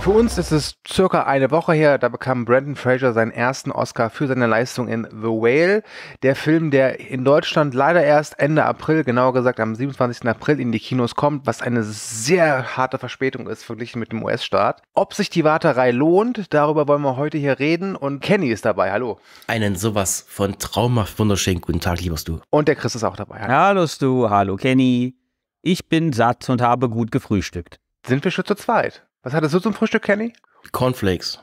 Für uns ist es circa eine Woche her, da bekam Brandon Fraser seinen ersten Oscar für seine Leistung in The Whale. Der Film, der in Deutschland leider erst Ende April, genauer gesagt am 27. April in die Kinos kommt, was eine sehr harte Verspätung ist verglichen mit dem US-Start. Ob sich die Warterei lohnt, darüber wollen wir heute hier reden und Kenny ist dabei. Hallo. Einen sowas von traumhaft wunderschönen guten Tag, lieber Stu. Und der Chris ist auch dabei. Hallo, hallo Stu, hallo Kenny. Ich bin satt und habe gut gefrühstückt. Sind wir schon zu zweit? Was hattest du zum Frühstück, Kenny? Cornflakes.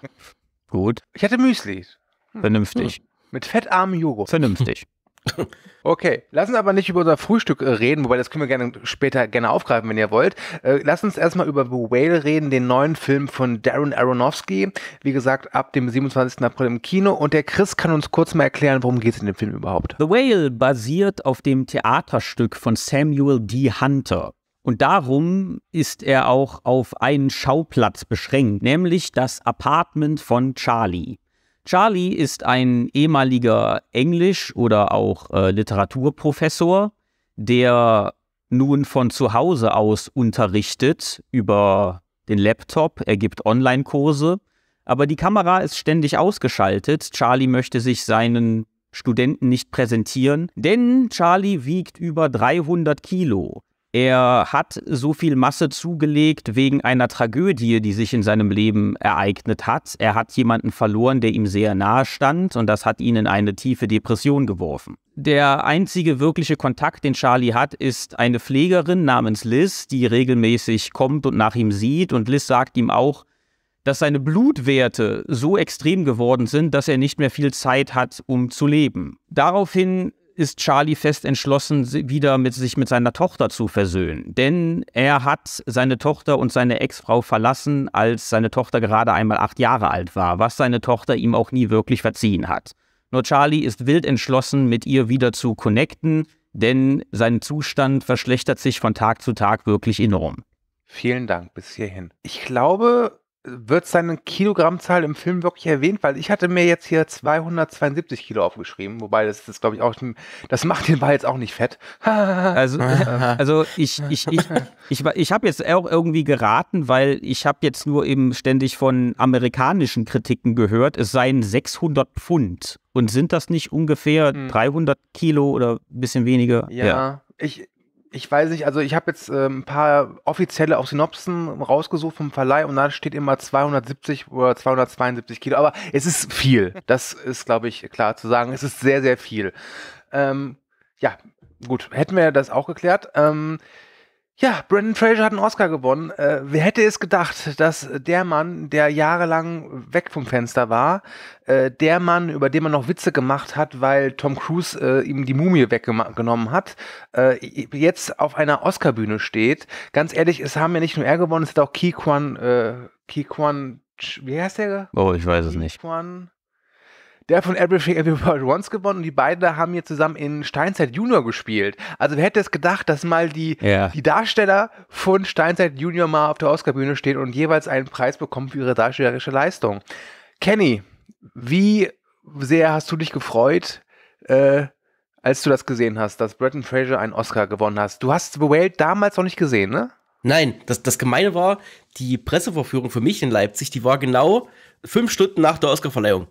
Gut. Ich hatte Müsli. Hm. Vernünftig. Mit fettarmem Joghurt. Vernünftig. Okay, lass uns aber nicht über unser Frühstück äh, reden, wobei das können wir gerne später gerne aufgreifen, wenn ihr wollt. Äh, lass uns erstmal über The Whale reden, den neuen Film von Darren Aronofsky. Wie gesagt, ab dem 27. April im Kino. Und der Chris kann uns kurz mal erklären, worum geht es in dem Film überhaupt. The Whale basiert auf dem Theaterstück von Samuel D. Hunter. Und darum ist er auch auf einen Schauplatz beschränkt, nämlich das Apartment von Charlie. Charlie ist ein ehemaliger Englisch- oder auch äh, Literaturprofessor, der nun von zu Hause aus unterrichtet über den Laptop. Er gibt Online-Kurse, aber die Kamera ist ständig ausgeschaltet. Charlie möchte sich seinen Studenten nicht präsentieren, denn Charlie wiegt über 300 Kilo. Er hat so viel Masse zugelegt wegen einer Tragödie, die sich in seinem Leben ereignet hat. Er hat jemanden verloren, der ihm sehr nahe stand und das hat ihn in eine tiefe Depression geworfen. Der einzige wirkliche Kontakt, den Charlie hat, ist eine Pflegerin namens Liz, die regelmäßig kommt und nach ihm sieht und Liz sagt ihm auch, dass seine Blutwerte so extrem geworden sind, dass er nicht mehr viel Zeit hat, um zu leben. Daraufhin ist Charlie fest entschlossen, wieder mit sich mit seiner Tochter zu versöhnen. Denn er hat seine Tochter und seine Ex-Frau verlassen, als seine Tochter gerade einmal acht Jahre alt war, was seine Tochter ihm auch nie wirklich verziehen hat. Nur Charlie ist wild entschlossen, mit ihr wieder zu connecten, denn sein Zustand verschlechtert sich von Tag zu Tag wirklich enorm. Vielen Dank bis hierhin. Ich glaube, wird seine Kilogrammzahl im Film wirklich erwähnt? Weil ich hatte mir jetzt hier 272 Kilo aufgeschrieben, wobei das ist, glaube ich, auch, das macht den Ball jetzt auch nicht fett. also, also ich, ich, ich, ich, ich habe jetzt auch irgendwie geraten, weil ich habe jetzt nur eben ständig von amerikanischen Kritiken gehört, es seien 600 Pfund. Und sind das nicht ungefähr hm. 300 Kilo oder ein bisschen weniger? Ja, ja. ich, ich weiß nicht, also ich habe jetzt äh, ein paar offizielle auch Synopsen rausgesucht vom Verleih und da steht immer 270 oder 272 Kilo, aber es ist viel. Das ist, glaube ich, klar zu sagen. Es ist sehr, sehr viel. Ähm, ja, gut, hätten wir das auch geklärt. Ähm, ja, Brandon Fraser hat einen Oscar gewonnen. Äh, wer hätte es gedacht, dass der Mann, der jahrelang weg vom Fenster war, äh, der Mann, über den man noch Witze gemacht hat, weil Tom Cruise äh, ihm die Mumie weggenommen hat, äh, jetzt auf einer Oscarbühne steht. Ganz ehrlich, es haben ja nicht nur er gewonnen, es hat auch Ki Kwan, äh, Ki Kwan, wie heißt der? Oh, ich weiß es nicht. Kwan, der von Everything Everywhere Once gewonnen und die beiden haben hier zusammen in Steinzeit Junior gespielt. Also wer hätte es gedacht, dass mal die, ja. die Darsteller von Steinzeit Junior mal auf der Oscarbühne stehen und jeweils einen Preis bekommen für ihre darstellerische Leistung. Kenny, wie sehr hast du dich gefreut, äh, als du das gesehen hast, dass Bretton Fraser einen Oscar gewonnen hast? Du hast The Whale damals noch nicht gesehen, ne? Nein, das, das Gemeine war, die Pressevorführung für mich in Leipzig, die war genau fünf Stunden nach der Oscarverleihung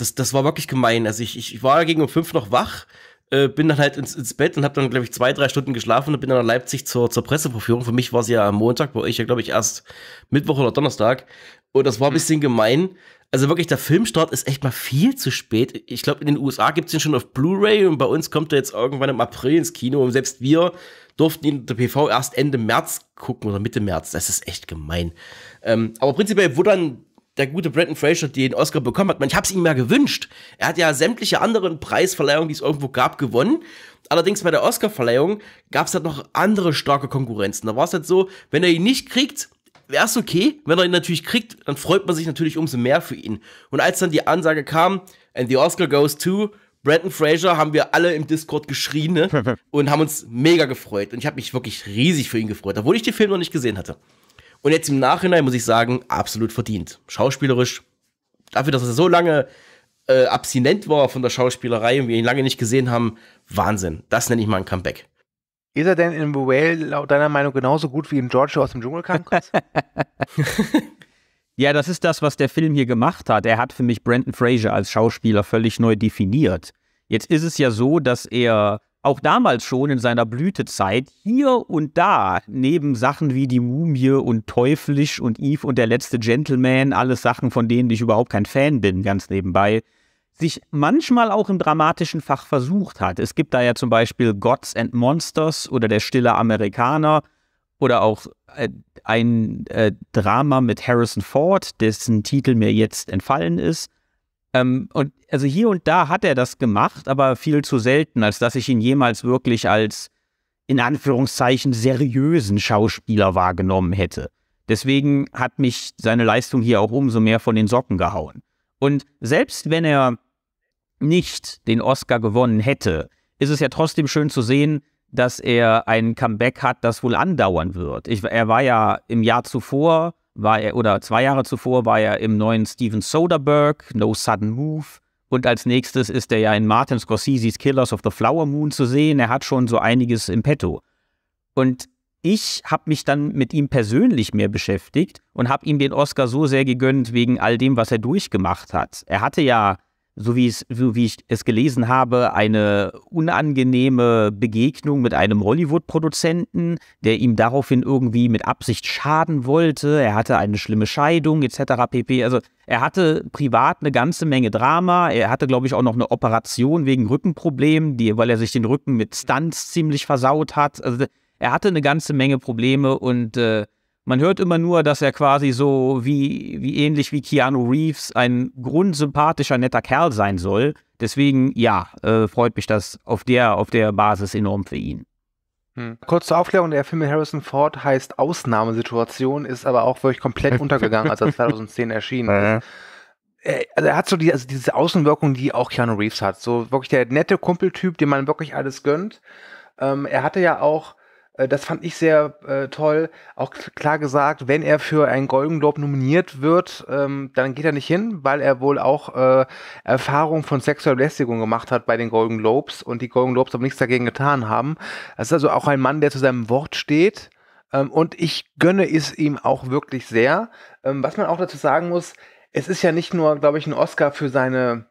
das, das war wirklich gemein. Also ich, ich war gegen um fünf noch wach, äh, bin dann halt ins, ins Bett und habe dann, glaube ich, zwei, drei Stunden geschlafen und bin dann nach Leipzig zur, zur Presseverführung. Für mich war es ja am Montag, bei euch ja, glaube ich, erst Mittwoch oder Donnerstag. Und das war ein hm. bisschen gemein. Also wirklich, der Filmstart ist echt mal viel zu spät. Ich glaube, in den USA gibt es ihn schon auf Blu-ray und bei uns kommt er jetzt irgendwann im April ins Kino und selbst wir durften ihn der PV erst Ende März gucken oder Mitte März. Das ist echt gemein. Ähm, aber prinzipiell, wo dann der gute Brandon Fraser den Oscar bekommen hat. Ich habe es ihm ja gewünscht. Er hat ja sämtliche anderen Preisverleihungen, die es irgendwo gab, gewonnen. Allerdings bei der Oscarverleihung gab es halt noch andere starke Konkurrenzen. Da war es halt so, wenn er ihn nicht kriegt, wäre es okay. Wenn er ihn natürlich kriegt, dann freut man sich natürlich umso mehr für ihn. Und als dann die Ansage kam, and the Oscar goes to Brandon Fraser haben wir alle im Discord geschrien ne? und haben uns mega gefreut. Und ich habe mich wirklich riesig für ihn gefreut, obwohl ich den Film noch nicht gesehen hatte. Und jetzt im Nachhinein muss ich sagen, absolut verdient. Schauspielerisch, dafür, dass er so lange äh, abstinent war von der Schauspielerei und wir ihn lange nicht gesehen haben, Wahnsinn. Das nenne ich mal ein Comeback. Ist er denn in The Whale laut deiner Meinung genauso gut wie in George aus dem Dschungel kam? ja, das ist das, was der Film hier gemacht hat. Er hat für mich Brandon Fraser als Schauspieler völlig neu definiert. Jetzt ist es ja so, dass er auch damals schon in seiner Blütezeit hier und da neben Sachen wie die Mumie und Teuflisch und Eve und der letzte Gentleman, alles Sachen, von denen ich überhaupt kein Fan bin, ganz nebenbei, sich manchmal auch im dramatischen Fach versucht hat. Es gibt da ja zum Beispiel Gods and Monsters oder Der stille Amerikaner oder auch äh, ein äh, Drama mit Harrison Ford, dessen Titel mir jetzt entfallen ist. Ähm, und also hier und da hat er das gemacht, aber viel zu selten, als dass ich ihn jemals wirklich als in Anführungszeichen seriösen Schauspieler wahrgenommen hätte. Deswegen hat mich seine Leistung hier auch umso mehr von den Socken gehauen. Und selbst wenn er nicht den Oscar gewonnen hätte, ist es ja trotzdem schön zu sehen, dass er ein Comeback hat, das wohl andauern wird. Ich, er war ja im Jahr zuvor war er, oder zwei Jahre zuvor war er im neuen Steven Soderbergh, No Sudden Move. Und als nächstes ist er ja in Martin Scorsese's Killers of the Flower Moon zu sehen. Er hat schon so einiges im Petto. Und ich habe mich dann mit ihm persönlich mehr beschäftigt und habe ihm den Oscar so sehr gegönnt wegen all dem, was er durchgemacht hat. Er hatte ja so wie, es, so wie ich es gelesen habe, eine unangenehme Begegnung mit einem Hollywood-Produzenten, der ihm daraufhin irgendwie mit Absicht schaden wollte. Er hatte eine schlimme Scheidung etc. pp. Also er hatte privat eine ganze Menge Drama. Er hatte, glaube ich, auch noch eine Operation wegen Rückenproblemen, die, weil er sich den Rücken mit Stunts ziemlich versaut hat. Also er hatte eine ganze Menge Probleme und äh, man hört immer nur, dass er quasi so wie, wie ähnlich wie Keanu Reeves ein grundsympathischer, netter Kerl sein soll. Deswegen, ja, äh, freut mich das auf der, auf der Basis enorm für ihn. Hm. Kurze Aufklärung, der Film mit Harrison Ford heißt Ausnahmesituation, ist aber auch wirklich komplett untergegangen, als er 2010 erschienen ist. Also er hat so die, also diese Außenwirkung, die auch Keanu Reeves hat. So wirklich der nette Kumpeltyp, dem man wirklich alles gönnt. Ähm, er hatte ja auch äh, das fand ich sehr äh, toll. Auch klar gesagt, wenn er für einen Golden Globe nominiert wird, ähm, dann geht er nicht hin, weil er wohl auch äh, Erfahrung von sexueller Belästigung gemacht hat bei den Golden Globes und die Golden Globes aber nichts dagegen getan haben. Das ist also auch ein Mann, der zu seinem Wort steht. Ähm, und ich gönne es ihm auch wirklich sehr. Ähm, was man auch dazu sagen muss, es ist ja nicht nur, glaube ich, ein Oscar für seine,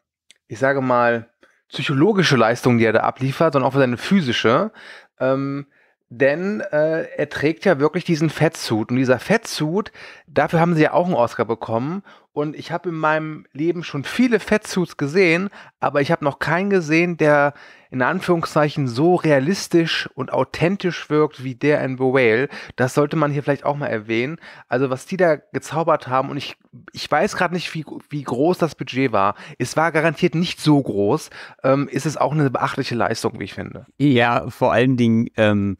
ich sage mal, psychologische Leistung, die er da abliefert, sondern auch für seine physische. Ähm, denn äh, er trägt ja wirklich diesen Fettsuit. Und dieser Fettsuit, dafür haben sie ja auch einen Oscar bekommen. Und ich habe in meinem Leben schon viele Fettsuits gesehen, aber ich habe noch keinen gesehen, der in Anführungszeichen so realistisch und authentisch wirkt wie der in The Whale. Das sollte man hier vielleicht auch mal erwähnen. Also was die da gezaubert haben und ich, ich weiß gerade nicht, wie, wie groß das Budget war. Es war garantiert nicht so groß. Ähm, ist es auch eine beachtliche Leistung, wie ich finde. Ja, vor allen Dingen, ähm,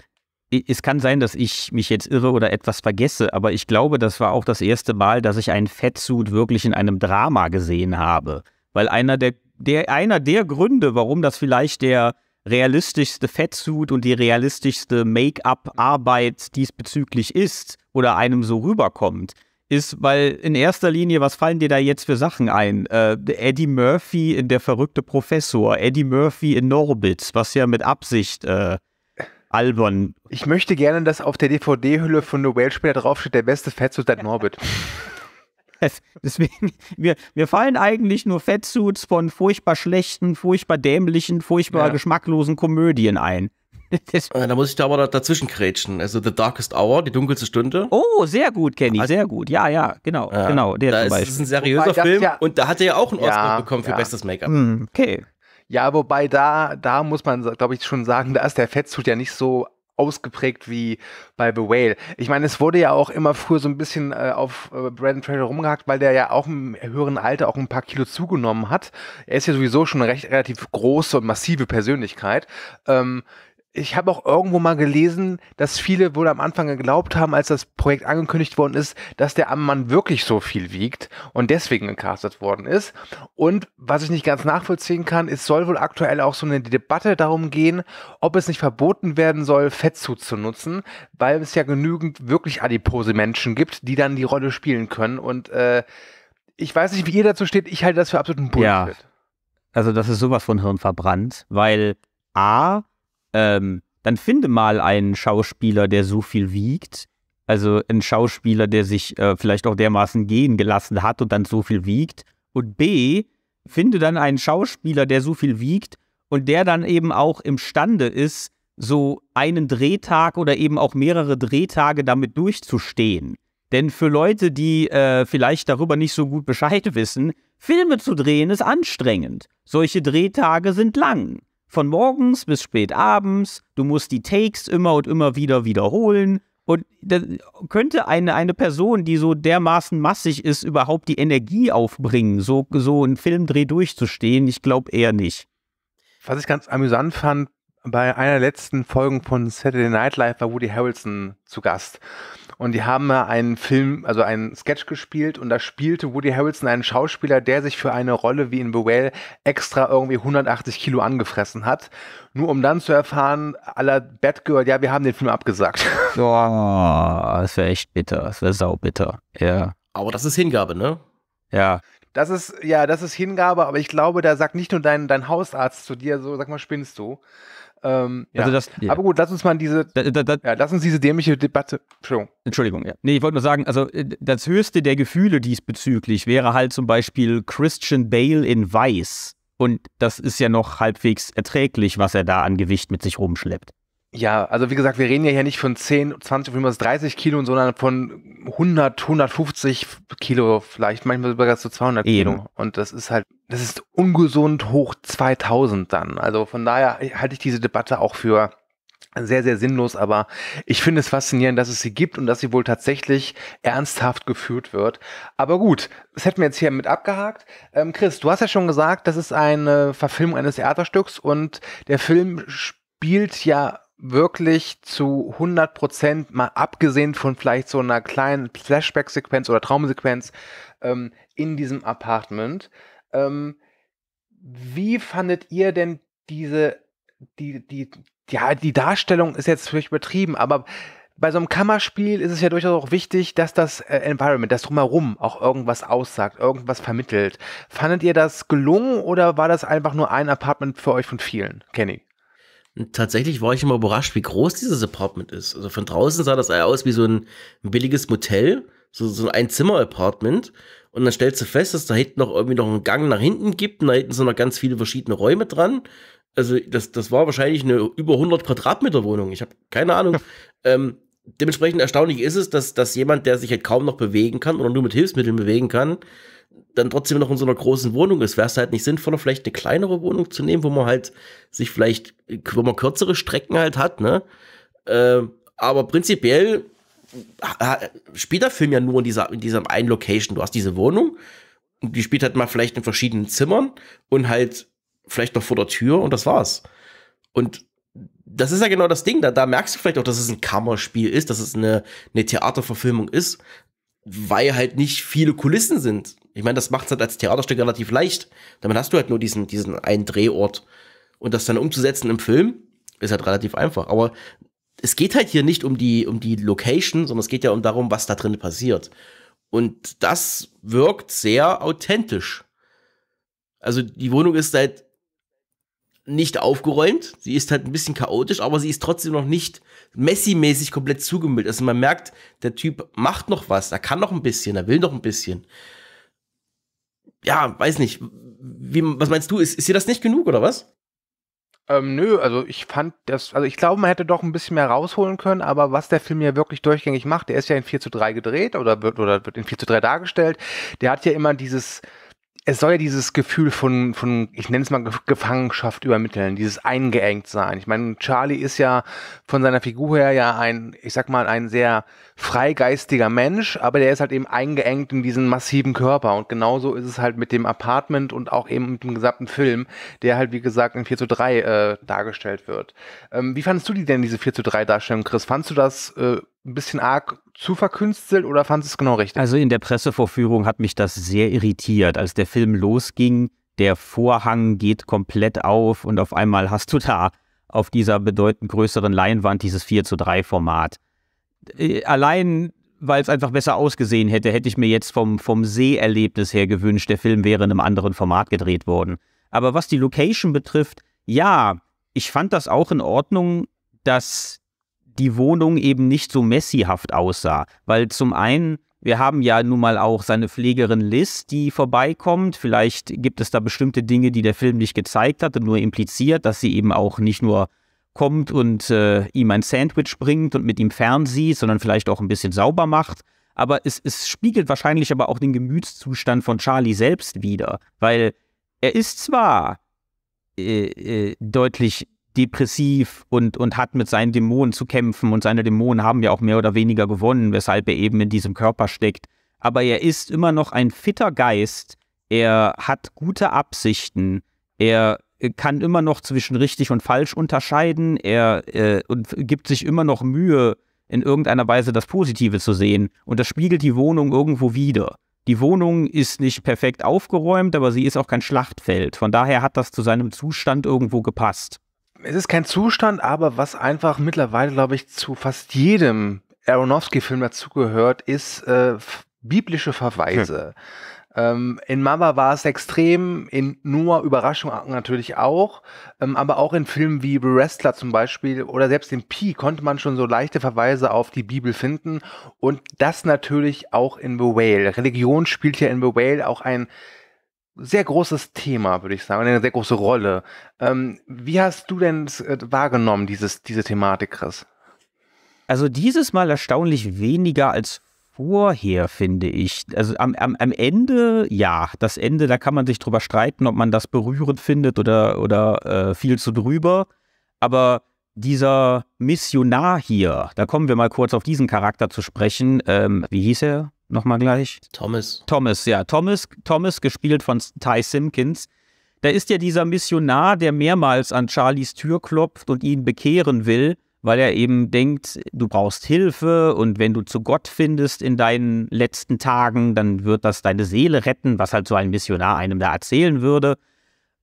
es kann sein, dass ich mich jetzt irre oder etwas vergesse, aber ich glaube, das war auch das erste Mal, dass ich einen Fettsuit wirklich in einem Drama gesehen habe. Weil einer der, der, einer der Gründe, warum das vielleicht der realistischste Fettsuit und die realistischste Make-up-Arbeit diesbezüglich ist oder einem so rüberkommt, ist, weil in erster Linie, was fallen dir da jetzt für Sachen ein? Äh, Eddie Murphy in Der verrückte Professor, Eddie Murphy in Norbit, was ja mit Absicht äh, albern. Ich möchte gerne, dass auf der DVD-Hülle von The Whale später draufsteht, der beste Fettsuit seit Norbit. Deswegen, mir, mir fallen eigentlich nur Fettsuits von furchtbar schlechten, furchtbar dämlichen, furchtbar ja. geschmacklosen Komödien ein. Das äh, da muss ich da aber dazwischen krätschen. Also The Darkest Hour, die dunkelste Stunde. Oh, sehr gut, Kenny, sehr gut. Ja, ja, genau, ja, genau. Der da ist, ist ein seriöser Film ja, und da hat er ja auch einen Oscar bekommen für bestes Make-up. Hm, okay. Ja, wobei da, da muss man, glaube ich, schon sagen, da ist der Fettsuit ja nicht so ausgeprägt wie bei The Whale. Ich meine, es wurde ja auch immer früher so ein bisschen äh, auf äh, Brandon Fraser rumgehackt, weil der ja auch im höheren Alter auch ein paar Kilo zugenommen hat. Er ist ja sowieso schon eine recht relativ große und massive Persönlichkeit. Ähm, ich habe auch irgendwo mal gelesen, dass viele wohl am Anfang geglaubt haben, als das Projekt angekündigt worden ist, dass der Mann wirklich so viel wiegt und deswegen gecastet worden ist. Und was ich nicht ganz nachvollziehen kann, es soll wohl aktuell auch so eine Debatte darum gehen, ob es nicht verboten werden soll, Fett zuzunutzen, weil es ja genügend wirklich adipose Menschen gibt, die dann die Rolle spielen können. Und äh, ich weiß nicht, wie ihr dazu steht. Ich halte das für absoluten Bullshit. Ja. Also das ist sowas von Hirn verbrannt, weil A, ähm, dann finde mal einen Schauspieler, der so viel wiegt. Also ein Schauspieler, der sich äh, vielleicht auch dermaßen gehen gelassen hat und dann so viel wiegt. Und B, finde dann einen Schauspieler, der so viel wiegt und der dann eben auch imstande ist, so einen Drehtag oder eben auch mehrere Drehtage damit durchzustehen. Denn für Leute, die äh, vielleicht darüber nicht so gut Bescheid wissen, Filme zu drehen ist anstrengend. Solche Drehtage sind lang von morgens bis spät abends. Du musst die Takes immer und immer wieder wiederholen. Und könnte eine, eine Person, die so dermaßen massig ist, überhaupt die Energie aufbringen, so, so einen Filmdreh durchzustehen? Ich glaube eher nicht. Was ich ganz amüsant fand, bei einer letzten Folgen von Saturday Night Live war Woody Harrelson zu Gast. Und die haben einen Film, also einen Sketch gespielt und da spielte Woody Harrelson einen Schauspieler, der sich für eine Rolle wie in The Whale extra irgendwie 180 Kilo angefressen hat. Nur um dann zu erfahren, aller Batgirl, ja, wir haben den Film abgesagt. Boah, das wäre echt bitter. Das wäre saubitter. Ja. Aber das ist Hingabe, ne? Ja. Das ist, ja, das ist Hingabe, aber ich glaube, da sagt nicht nur dein, dein Hausarzt zu dir so, sag mal, spinnst du, ähm, ja. also das, ja. Aber gut, lass uns mal diese, da, da, da, ja, lass uns diese dämliche Debatte. Entschuldigung. Entschuldigung, ja. Nee, ich wollte nur sagen, also äh, das höchste der Gefühle diesbezüglich wäre halt zum Beispiel Christian Bale in Weiß. Und das ist ja noch halbwegs erträglich, was er da an Gewicht mit sich rumschleppt. Ja, also wie gesagt, wir reden ja hier nicht von 10, 20, 30 Kilo, sondern von 100, 150 Kilo, vielleicht manchmal sogar so 200 Eben. Kilo. Und das ist halt, das ist ungesund hoch 2000 dann. Also von daher halte ich diese Debatte auch für sehr, sehr sinnlos, aber ich finde es faszinierend, dass es sie gibt und dass sie wohl tatsächlich ernsthaft geführt wird. Aber gut, das hätten wir jetzt hier mit abgehakt. Ähm, Chris, du hast ja schon gesagt, das ist eine Verfilmung eines Theaterstücks und der Film spielt ja wirklich zu 100 Prozent, mal abgesehen von vielleicht so einer kleinen Flashback-Sequenz oder Traumsequenz ähm, in diesem Apartment. Ähm, wie fandet ihr denn diese, die, die, ja, die Darstellung ist jetzt vielleicht übertrieben, aber bei so einem Kammerspiel ist es ja durchaus auch wichtig, dass das äh, Environment, das drumherum auch irgendwas aussagt, irgendwas vermittelt. Fandet ihr das gelungen oder war das einfach nur ein Apartment für euch von vielen? Kenny? tatsächlich war ich immer überrascht, wie groß dieses Apartment ist. Also von draußen sah das aus wie so ein, ein billiges Motel, so, so ein Zimmer-Apartment. Und dann stellst du fest, dass da hinten noch irgendwie noch einen Gang nach hinten gibt und da hinten sind noch ganz viele verschiedene Räume dran. Also das, das war wahrscheinlich eine über 100 Quadratmeter Wohnung. Ich habe keine Ahnung. ähm, dementsprechend erstaunlich ist es, dass, dass jemand, der sich halt kaum noch bewegen kann oder nur mit Hilfsmitteln bewegen kann, dann trotzdem noch in so einer großen Wohnung ist, wäre es halt nicht sinnvoller, vielleicht eine kleinere Wohnung zu nehmen, wo man halt sich vielleicht, wo man kürzere Strecken halt hat, ne? Äh, aber prinzipiell spielt der Film ja nur in dieser, in dieser einen Location. Du hast diese Wohnung die spielt halt mal vielleicht in verschiedenen Zimmern und halt vielleicht noch vor der Tür und das war's. Und das ist ja genau das Ding, da, da merkst du vielleicht auch, dass es ein Kammerspiel ist, dass es eine, eine Theaterverfilmung ist, weil halt nicht viele Kulissen sind. Ich meine, das macht es halt als Theaterstück relativ leicht. Damit hast du halt nur diesen, diesen einen Drehort. Und das dann umzusetzen im Film ist halt relativ einfach. Aber es geht halt hier nicht um die, um die Location, sondern es geht ja um darum, was da drin passiert. Und das wirkt sehr authentisch. Also die Wohnung ist halt nicht aufgeräumt. Sie ist halt ein bisschen chaotisch, aber sie ist trotzdem noch nicht Messi-mäßig komplett zugemüllt. Also man merkt, der Typ macht noch was, er kann noch ein bisschen, er will noch ein bisschen ja, weiß nicht. Wie, was meinst du? Ist, ist dir das nicht genug oder was? Ähm, nö, also ich fand das, also ich glaube, man hätte doch ein bisschen mehr rausholen können, aber was der Film ja wirklich durchgängig macht, der ist ja in 4 zu 3 gedreht oder wird, oder wird in 4 zu 3 dargestellt, der hat ja immer dieses, es soll ja dieses Gefühl von, von ich nenne es mal Gefangenschaft übermitteln, dieses eingeengt sein. Ich meine, Charlie ist ja von seiner Figur her ja ein, ich sag mal, ein sehr freigeistiger Mensch, aber der ist halt eben eingeengt in diesen massiven Körper. Und genauso ist es halt mit dem Apartment und auch eben mit dem gesamten Film, der halt, wie gesagt, in 4 zu 3 äh, dargestellt wird. Ähm, wie fandest du die denn, diese 4 zu 3 Darstellung, Chris? Fandest du das äh, ein bisschen arg zu verkünstelt oder fandest du es genau richtig? Also in der Pressevorführung hat mich das sehr irritiert, als der Film losging. Der Vorhang geht komplett auf und auf einmal hast du da auf dieser bedeutend größeren Leinwand dieses 4 zu 3 Format. Äh, allein, weil es einfach besser ausgesehen hätte, hätte ich mir jetzt vom, vom Seherlebnis her gewünscht, der Film wäre in einem anderen Format gedreht worden. Aber was die Location betrifft, ja, ich fand das auch in Ordnung, dass die Wohnung eben nicht so messihaft aussah. Weil zum einen, wir haben ja nun mal auch seine Pflegerin Liz, die vorbeikommt. Vielleicht gibt es da bestimmte Dinge, die der Film nicht gezeigt hat und nur impliziert, dass sie eben auch nicht nur kommt und äh, ihm ein Sandwich bringt und mit ihm fernsieht, sondern vielleicht auch ein bisschen sauber macht. Aber es, es spiegelt wahrscheinlich aber auch den Gemütszustand von Charlie selbst wider, weil er ist zwar äh, äh, deutlich depressiv und, und hat mit seinen Dämonen zu kämpfen und seine Dämonen haben ja auch mehr oder weniger gewonnen, weshalb er eben in diesem Körper steckt. Aber er ist immer noch ein fitter Geist, er hat gute Absichten, er kann immer noch zwischen richtig und falsch unterscheiden, er äh, und gibt sich immer noch Mühe, in irgendeiner Weise das Positive zu sehen. Und das spiegelt die Wohnung irgendwo wieder. Die Wohnung ist nicht perfekt aufgeräumt, aber sie ist auch kein Schlachtfeld. Von daher hat das zu seinem Zustand irgendwo gepasst es ist kein Zustand, aber was einfach mittlerweile, glaube ich, zu fast jedem Aronofsky-Film dazugehört, ist äh, biblische Verweise. Hm. Ähm, in Mama war es extrem, in Noah Überraschung natürlich auch, ähm, aber auch in Filmen wie The Wrestler zum Beispiel oder selbst in Pi konnte man schon so leichte Verweise auf die Bibel finden und das natürlich auch in The Whale. Religion spielt ja in The Whale auch ein sehr großes Thema, würde ich sagen, eine sehr große Rolle. Ähm, wie hast du denn äh, wahrgenommen, dieses, diese Thematik, Chris? Also dieses Mal erstaunlich weniger als vorher, finde ich. Also am, am, am Ende, ja, das Ende, da kann man sich drüber streiten, ob man das berührend findet oder, oder äh, viel zu drüber. Aber dieser Missionar hier, da kommen wir mal kurz auf diesen Charakter zu sprechen. Ähm, wie hieß er? Nochmal gleich? Thomas. Thomas, ja. Thomas, Thomas, gespielt von Ty Simpkins. Da ist ja dieser Missionar, der mehrmals an Charlies Tür klopft und ihn bekehren will, weil er eben denkt, du brauchst Hilfe und wenn du zu Gott findest in deinen letzten Tagen, dann wird das deine Seele retten, was halt so ein Missionar einem da erzählen würde.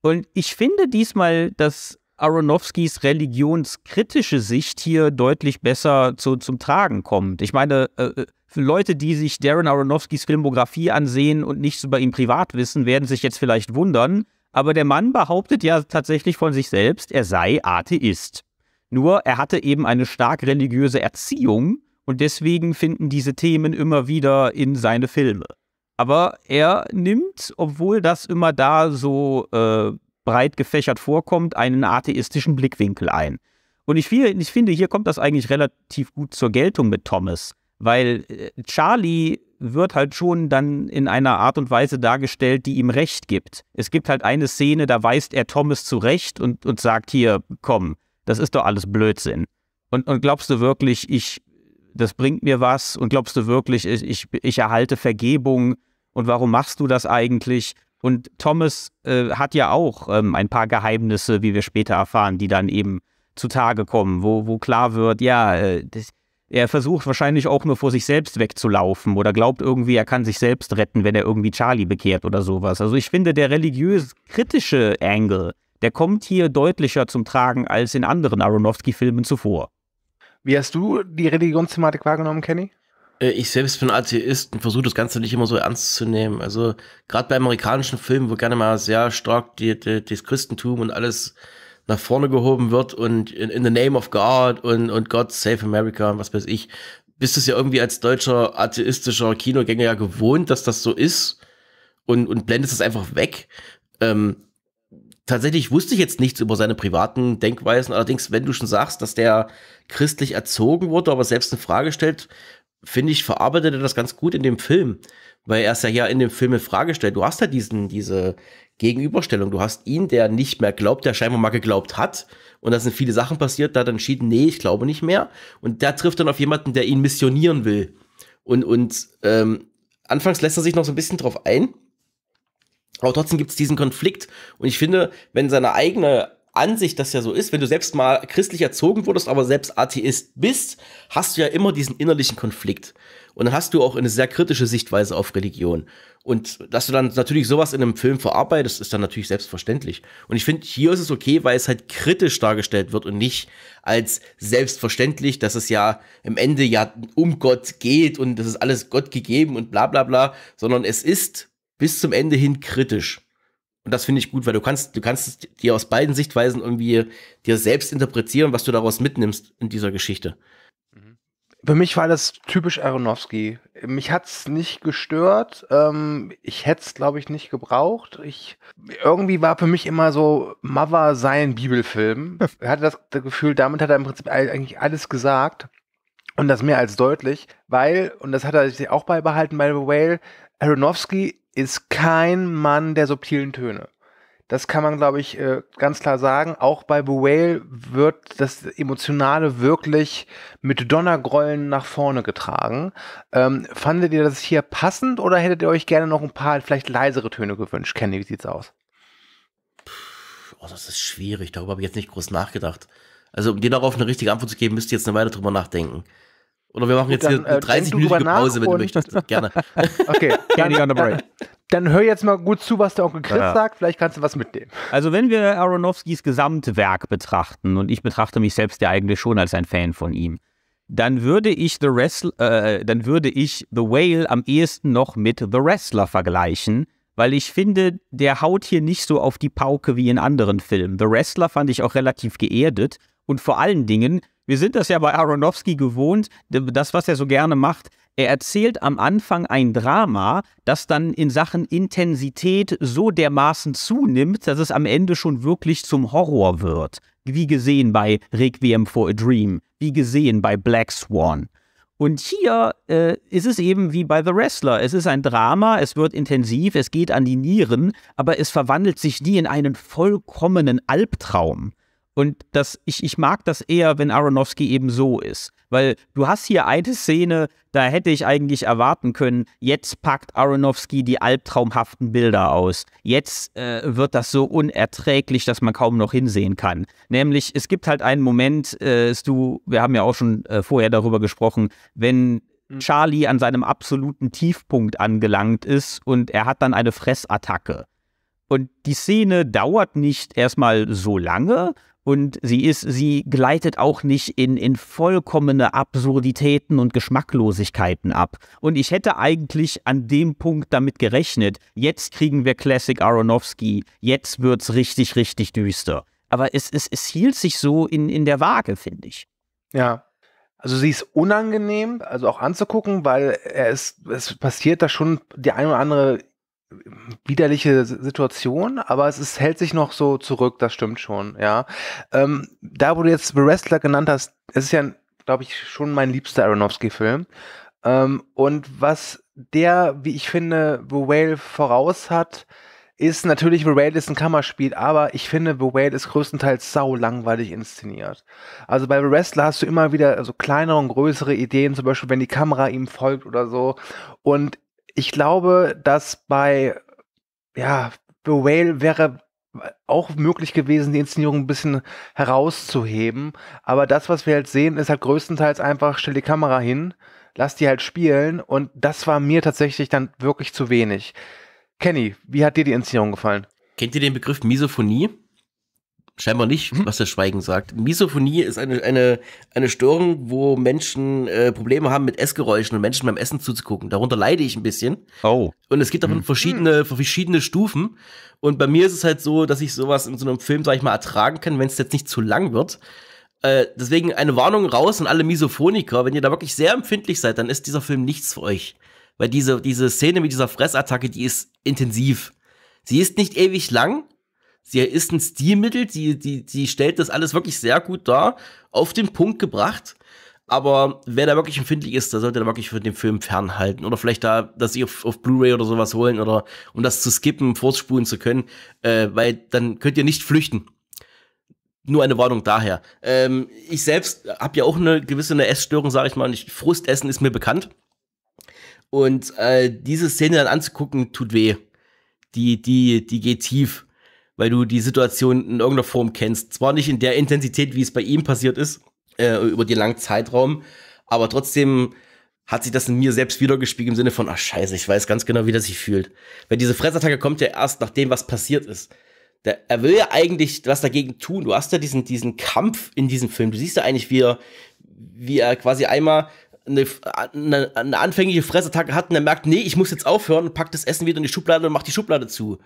Und ich finde diesmal, dass Aronofskis religionskritische Sicht hier deutlich besser zu, zum Tragen kommt. Ich meine, äh, äh für Leute, die sich Darren Aronofskis Filmografie ansehen und nichts über ihn privat wissen, werden sich jetzt vielleicht wundern, aber der Mann behauptet ja tatsächlich von sich selbst, er sei Atheist. Nur er hatte eben eine stark religiöse Erziehung und deswegen finden diese Themen immer wieder in seine Filme. Aber er nimmt, obwohl das immer da so äh, breit gefächert vorkommt, einen atheistischen Blickwinkel ein. Und ich, ich finde, hier kommt das eigentlich relativ gut zur Geltung mit Thomas weil äh, Charlie wird halt schon dann in einer Art und Weise dargestellt, die ihm Recht gibt. Es gibt halt eine Szene, da weist er Thomas zurecht und, und sagt hier, komm, das ist doch alles Blödsinn. Und, und glaubst du wirklich, ich, das bringt mir was? Und glaubst du wirklich, ich, ich, ich erhalte Vergebung? Und warum machst du das eigentlich? Und Thomas äh, hat ja auch ähm, ein paar Geheimnisse, wie wir später erfahren, die dann eben zutage kommen, wo, wo klar wird, ja, äh, das, er versucht wahrscheinlich auch nur vor sich selbst wegzulaufen oder glaubt irgendwie, er kann sich selbst retten, wenn er irgendwie Charlie bekehrt oder sowas. Also ich finde, der religiös-kritische Angle, der kommt hier deutlicher zum Tragen als in anderen Aronofsky-Filmen zuvor. Wie hast du die Religionsthematik wahrgenommen, Kenny? Äh, ich selbst bin Atheist und versuche das Ganze nicht immer so ernst zu nehmen. Also gerade bei amerikanischen Filmen, wo gerne mal sehr stark die, die, das Christentum und alles nach vorne gehoben wird und in, in the name of God und, und God save America und was weiß ich, bist du es ja irgendwie als deutscher atheistischer Kinogänger ja gewohnt, dass das so ist und, und blendest es einfach weg. Ähm, tatsächlich wusste ich jetzt nichts über seine privaten Denkweisen. Allerdings, wenn du schon sagst, dass der christlich erzogen wurde, aber selbst eine Frage stellt, finde ich, verarbeitet er das ganz gut in dem Film. Weil er es ja hier in dem Film in Frage stellt. Du hast ja diesen, diese Gegenüberstellung. Du hast ihn, der nicht mehr glaubt, der scheinbar mal geglaubt hat. Und da sind viele Sachen passiert, da hat er entschieden, nee, ich glaube nicht mehr. Und der trifft dann auf jemanden, der ihn missionieren will. Und, und ähm, anfangs lässt er sich noch so ein bisschen drauf ein. Aber trotzdem gibt es diesen Konflikt. Und ich finde, wenn seine eigene Ansicht das ja so ist, wenn du selbst mal christlich erzogen wurdest, aber selbst Atheist bist, hast du ja immer diesen innerlichen Konflikt. Und dann hast du auch eine sehr kritische Sichtweise auf Religion. Und dass du dann natürlich sowas in einem Film verarbeitest, ist dann natürlich selbstverständlich. Und ich finde, hier ist es okay, weil es halt kritisch dargestellt wird und nicht als selbstverständlich, dass es ja im Ende ja um Gott geht und das ist alles Gott gegeben und bla bla bla, sondern es ist bis zum Ende hin kritisch. Und das finde ich gut, weil du kannst, du kannst dir aus beiden Sichtweisen irgendwie dir selbst interpretieren, was du daraus mitnimmst in dieser Geschichte. Für mich war das typisch Aronofsky. Mich hat's nicht gestört. Ähm, ich hätte es, glaube ich, nicht gebraucht. Ich, irgendwie war für mich immer so Mother sein Bibelfilm. Er hatte das, das Gefühl, damit hat er im Prinzip eigentlich alles gesagt. Und das mehr als deutlich, weil, und das hat er sich auch beibehalten bei The Whale, Aronofsky ist kein Mann der subtilen Töne. Das kann man, glaube ich, äh, ganz klar sagen. Auch bei Whale wird das Emotionale wirklich mit Donnergrollen nach vorne getragen. Ähm, fandet ihr das hier passend oder hättet ihr euch gerne noch ein paar vielleicht leisere Töne gewünscht? Kenny, wie sieht's aus? Oh, das ist schwierig. Darüber habe ich jetzt nicht groß nachgedacht. Also, um dir darauf eine richtige Antwort zu geben, müsst ihr jetzt eine Weile drüber nachdenken. Oder wir machen jetzt dann, hier eine äh, 30-minütige Pause, wenn du möchtest. Gerne. Okay, dann, Candy on the break. dann hör jetzt mal gut zu, was der Onkel Chris Ja. sagt. Vielleicht kannst du was mitnehmen. Also wenn wir Aronofskis Gesamtwerk betrachten, und ich betrachte mich selbst ja eigentlich schon als ein Fan von ihm, dann würde ich The Wrestler, äh, dann würde ich The Whale am ehesten noch mit The Wrestler vergleichen, weil ich finde, der haut hier nicht so auf die Pauke wie in anderen Filmen. The Wrestler fand ich auch relativ geerdet und vor allen Dingen, wir sind das ja bei Aronofsky gewohnt, das, was er so gerne macht, er erzählt am Anfang ein Drama, das dann in Sachen Intensität so dermaßen zunimmt, dass es am Ende schon wirklich zum Horror wird. Wie gesehen bei Requiem for a Dream, wie gesehen bei Black Swan. Und hier äh, ist es eben wie bei The Wrestler. Es ist ein Drama, es wird intensiv, es geht an die Nieren, aber es verwandelt sich nie in einen vollkommenen Albtraum. Und das, ich, ich mag das eher, wenn Aronofsky eben so ist. Weil du hast hier eine Szene, da hätte ich eigentlich erwarten können, jetzt packt Aronofsky die albtraumhaften Bilder aus. Jetzt äh, wird das so unerträglich, dass man kaum noch hinsehen kann. Nämlich, es gibt halt einen Moment, äh, du, wir haben ja auch schon äh, vorher darüber gesprochen, wenn Charlie an seinem absoluten Tiefpunkt angelangt ist und er hat dann eine Fressattacke. Und die Szene dauert nicht erstmal so lange und sie ist, sie gleitet auch nicht in, in vollkommene Absurditäten und Geschmacklosigkeiten ab. Und ich hätte eigentlich an dem Punkt damit gerechnet, jetzt kriegen wir Classic Aronofsky, jetzt wird's richtig, richtig düster. Aber es, es, es hielt sich so in, in der Waage, finde ich. Ja. Also sie ist unangenehm, also auch anzugucken, weil ist, es passiert da schon die eine oder andere widerliche Situation, aber es ist, hält sich noch so zurück, das stimmt schon, ja. Ähm, da, wo du jetzt The Wrestler genannt hast, es ist ja, glaube ich, schon mein liebster Aronofsky-Film. Ähm, und was der, wie ich finde, The Whale voraus hat, ist natürlich, The Whale ist ein Kammerspiel, aber ich finde, The Whale ist größtenteils sau langweilig inszeniert. Also bei The Wrestler hast du immer wieder so kleinere und größere Ideen, zum Beispiel, wenn die Kamera ihm folgt oder so. Und ich glaube, dass bei, ja, The Whale wäre auch möglich gewesen, die Inszenierung ein bisschen herauszuheben. Aber das, was wir halt sehen, ist halt größtenteils einfach, stell die Kamera hin, lass die halt spielen. Und das war mir tatsächlich dann wirklich zu wenig. Kenny, wie hat dir die Inszenierung gefallen? Kennt ihr den Begriff Misophonie? Scheinbar nicht, was das Schweigen sagt. Misophonie ist eine, eine, eine Störung, wo Menschen äh, Probleme haben mit Essgeräuschen und Menschen beim Essen zuzugucken. Darunter leide ich ein bisschen. Oh. Und es gibt aber verschiedene, verschiedene Stufen. Und bei mir ist es halt so, dass ich sowas in so einem Film, sag ich mal, ertragen kann, wenn es jetzt nicht zu lang wird. Äh, deswegen eine Warnung raus an alle Misophoniker. Wenn ihr da wirklich sehr empfindlich seid, dann ist dieser Film nichts für euch. Weil diese, diese Szene mit dieser Fressattacke, die ist intensiv. Sie ist nicht ewig lang. Sie ist ein Stilmittel. Sie, die, die stellt das alles wirklich sehr gut dar. Auf den Punkt gebracht. Aber wer da wirklich empfindlich ist, der sollte da wirklich von dem Film fernhalten. Oder vielleicht da, dass sie auf, auf Blu-ray oder sowas holen oder um das zu skippen, vorspulen zu können, äh, weil dann könnt ihr nicht flüchten. Nur eine Warnung daher. Ähm, ich selbst habe ja auch eine gewisse eine Essstörung, sage ich mal. Ich, Frustessen ist mir bekannt. Und äh, diese Szene dann anzugucken, tut weh. Die, die, die geht tief, weil du die Situation in irgendeiner Form kennst. Zwar nicht in der Intensität, wie es bei ihm passiert ist, äh, über den langen Zeitraum. Aber trotzdem hat sich das in mir selbst wiedergespiegelt im Sinne von, ach scheiße, ich weiß ganz genau, wie das sich fühlt. Weil diese Fressattacke kommt ja erst nachdem was passiert ist. Der, er will ja eigentlich was dagegen tun. Du hast ja diesen, diesen Kampf in diesem Film. Du siehst ja eigentlich, wie er, wie er quasi einmal eine, eine, eine anfängliche Fressattacke hat und er merkt, nee, ich muss jetzt aufhören und packt das Essen wieder in die Schublade und macht die Schublade zu.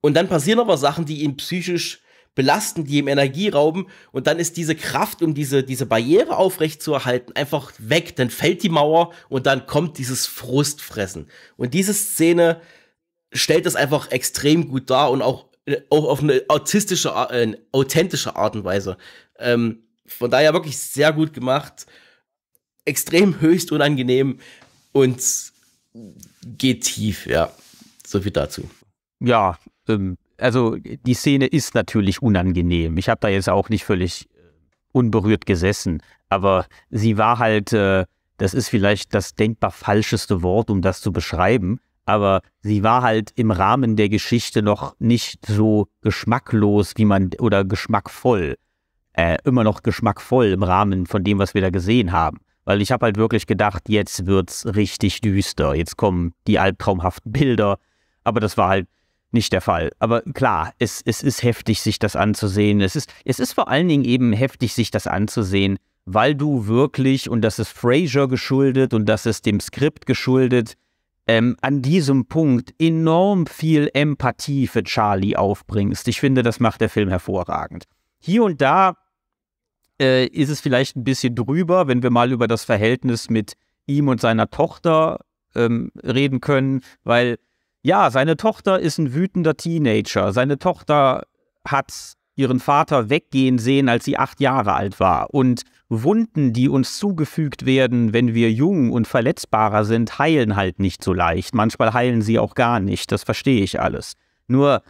Und dann passieren aber Sachen, die ihn psychisch belasten, die ihm Energie rauben und dann ist diese Kraft, um diese, diese Barriere aufrechtzuerhalten, einfach weg. Dann fällt die Mauer und dann kommt dieses Frustfressen. Und diese Szene stellt das einfach extrem gut dar und auch, auch auf eine autistische, äh, authentische Art und Weise. Ähm, von daher wirklich sehr gut gemacht, extrem höchst unangenehm und geht tief, ja. So viel dazu. Ja, ähm, also die Szene ist natürlich unangenehm. Ich habe da jetzt auch nicht völlig äh, unberührt gesessen, aber sie war halt, äh, das ist vielleicht das denkbar falscheste Wort, um das zu beschreiben, aber sie war halt im Rahmen der Geschichte noch nicht so geschmacklos, wie man, oder geschmackvoll, äh, immer noch geschmackvoll im Rahmen von dem, was wir da gesehen haben. Weil ich habe halt wirklich gedacht, jetzt wird's richtig düster, jetzt kommen die albtraumhaften Bilder, aber das war halt nicht der Fall. Aber klar, es, es ist heftig, sich das anzusehen. Es ist, es ist vor allen Dingen eben heftig, sich das anzusehen, weil du wirklich, und das ist Fraser geschuldet und das ist dem Skript geschuldet, ähm, an diesem Punkt enorm viel Empathie für Charlie aufbringst. Ich finde, das macht der Film hervorragend. Hier und da äh, ist es vielleicht ein bisschen drüber, wenn wir mal über das Verhältnis mit ihm und seiner Tochter ähm, reden können, weil ja, seine Tochter ist ein wütender Teenager. Seine Tochter hat ihren Vater weggehen sehen, als sie acht Jahre alt war. Und Wunden, die uns zugefügt werden, wenn wir jung und verletzbarer sind, heilen halt nicht so leicht. Manchmal heilen sie auch gar nicht. Das verstehe ich alles. Nur,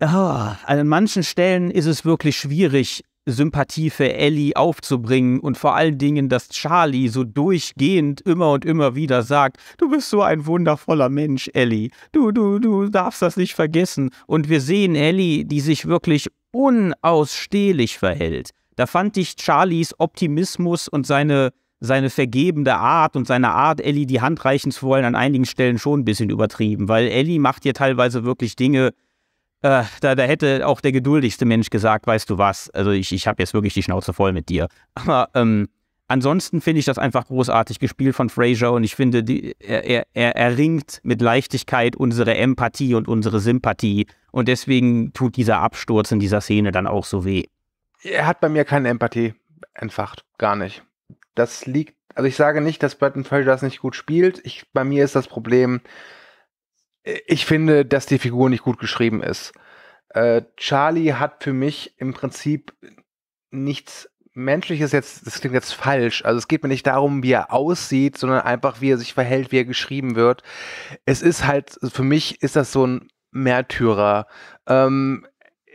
oh, an manchen Stellen ist es wirklich schwierig, Sympathie für Ellie aufzubringen und vor allen Dingen, dass Charlie so durchgehend immer und immer wieder sagt, du bist so ein wundervoller Mensch, Ellie. Du, du, du darfst das nicht vergessen. Und wir sehen Ellie, die sich wirklich unausstehlich verhält. Da fand ich Charlies Optimismus und seine, seine vergebende Art und seine Art, Ellie die Hand reichen zu wollen, an einigen Stellen schon ein bisschen übertrieben, weil Ellie macht ihr teilweise wirklich Dinge, äh, da, da hätte auch der geduldigste Mensch gesagt, weißt du was, also ich, ich habe jetzt wirklich die Schnauze voll mit dir. Aber ähm, ansonsten finde ich das einfach großartig gespielt von Fraser und ich finde, die, er, er, er ringt mit Leichtigkeit unsere Empathie und unsere Sympathie und deswegen tut dieser Absturz in dieser Szene dann auch so weh. Er hat bei mir keine Empathie entfacht, gar nicht. Das liegt, also ich sage nicht, dass Burton Fraser das nicht gut spielt. Ich, bei mir ist das Problem, ich finde, dass die Figur nicht gut geschrieben ist. Äh, Charlie hat für mich im Prinzip nichts Menschliches jetzt, das klingt jetzt falsch. Also es geht mir nicht darum, wie er aussieht, sondern einfach, wie er sich verhält, wie er geschrieben wird. Es ist halt, für mich ist das so ein Märtyrer. Ähm,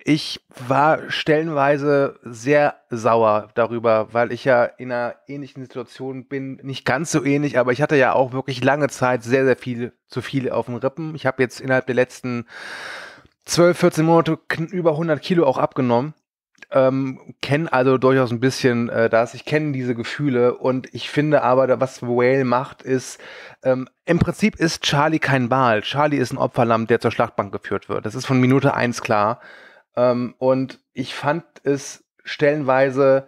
ich war stellenweise sehr sauer darüber, weil ich ja in einer ähnlichen Situation bin. Nicht ganz so ähnlich, aber ich hatte ja auch wirklich lange Zeit sehr, sehr viel zu viel auf den Rippen. Ich habe jetzt innerhalb der letzten 12, 14 Monate über 100 Kilo auch abgenommen. Ähm, kenne also durchaus ein bisschen äh, das. Ich kenne diese Gefühle und ich finde aber, was Whale macht, ist, ähm, im Prinzip ist Charlie kein Wal. Charlie ist ein Opferlamm, der zur Schlachtbank geführt wird. Das ist von Minute eins klar. Ähm, und ich fand es stellenweise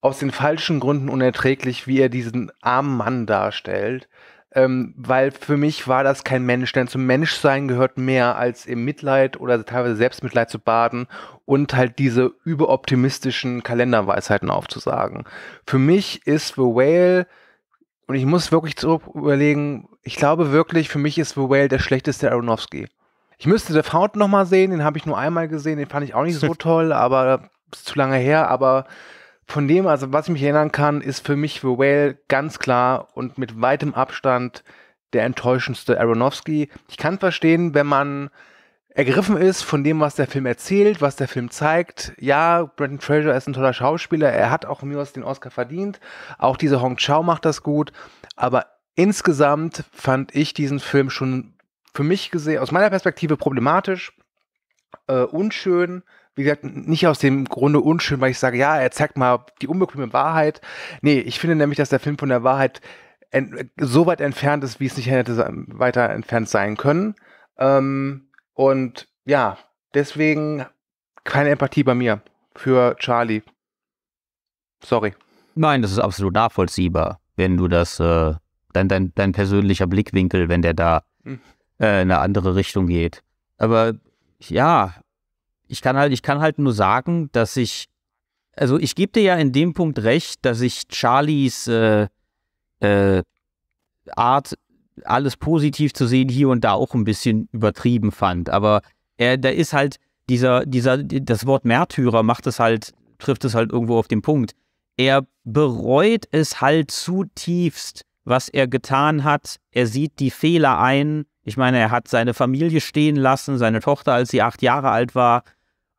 aus den falschen Gründen unerträglich, wie er diesen armen Mann darstellt. Ähm, weil für mich war das kein Mensch, denn zum Menschsein gehört mehr als im Mitleid oder teilweise Selbstmitleid zu baden und halt diese überoptimistischen Kalenderweisheiten aufzusagen. Für mich ist The Whale, und ich muss wirklich zurück überlegen, ich glaube wirklich, für mich ist The Whale der schlechteste Aronofsky. Ich müsste The Fountain nochmal sehen, den habe ich nur einmal gesehen, den fand ich auch nicht so toll, aber ist zu lange her, aber von dem, also was ich mich erinnern kann, ist für mich The Whale ganz klar und mit weitem Abstand der enttäuschendste Aronofsky. Ich kann verstehen, wenn man ergriffen ist von dem, was der Film erzählt, was der Film zeigt. Ja, Brendan Fraser ist ein toller Schauspieler, er hat auch mir aus den Oscar verdient. Auch diese Hong Chow macht das gut, aber insgesamt fand ich diesen Film schon für mich gesehen, aus meiner Perspektive problematisch, äh, unschön. Wie gesagt, nicht aus dem Grunde unschön, weil ich sage, ja, er zeigt mal die unbequeme Wahrheit. Nee, ich finde nämlich, dass der Film von der Wahrheit so weit entfernt ist, wie es nicht hätte weiter entfernt sein können. Ähm, und ja, deswegen keine Empathie bei mir für Charlie. Sorry. Nein, das ist absolut nachvollziehbar, wenn du das, äh, dein, dein, dein persönlicher Blickwinkel, wenn der da hm. Äh, in eine andere Richtung geht. Aber ja, ich kann halt, ich kann halt nur sagen, dass ich, also ich gebe dir ja in dem Punkt recht, dass ich Charlies äh, äh, Art, alles positiv zu sehen, hier und da auch ein bisschen übertrieben fand. Aber er, da ist halt dieser, dieser, das Wort Märtyrer macht es halt, trifft es halt irgendwo auf den Punkt. Er bereut es halt zutiefst, was er getan hat. Er sieht die Fehler ein. Ich meine, er hat seine Familie stehen lassen, seine Tochter, als sie acht Jahre alt war.